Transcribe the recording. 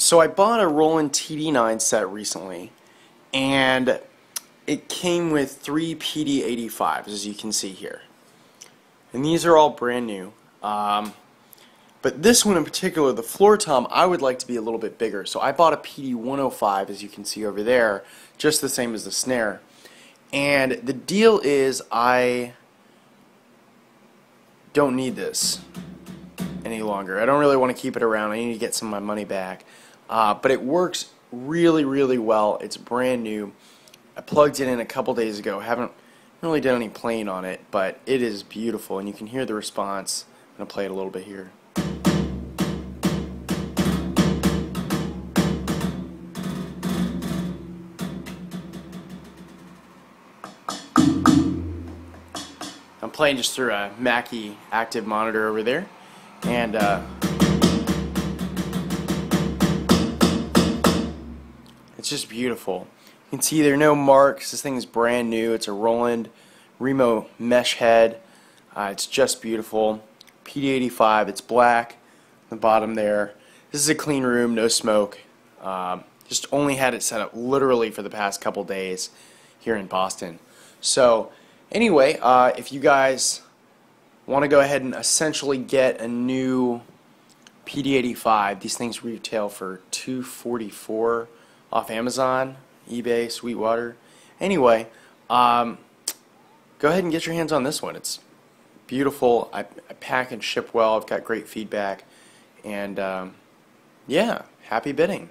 So I bought a Roland TD9 set recently, and it came with three PD85s, as you can see here. And these are all brand new. Um, but this one in particular, the floor tom, I would like to be a little bit bigger. So I bought a PD105, as you can see over there, just the same as the snare. And the deal is I don't need this any longer. I don't really want to keep it around. I need to get some of my money back. Uh, but it works really, really well. It's brand new. I plugged it in a couple days ago. Haven't really done any playing on it, but it is beautiful, and you can hear the response. I'm going to play it a little bit here. I'm playing just through a Mackie active monitor over there, and uh, just beautiful. You can see there are no marks. This thing is brand new. It's a Roland Remo mesh head. Uh, it's just beautiful. PD85. It's black. The bottom there. This is a clean room, no smoke. Um, just only had it set up literally for the past couple days here in Boston. So anyway, uh, if you guys want to go ahead and essentially get a new PD85, these things retail for 244 off Amazon, eBay, Sweetwater. Anyway, um, go ahead and get your hands on this one. It's beautiful. I, I pack and ship well. I've got great feedback. And um, yeah, happy bidding.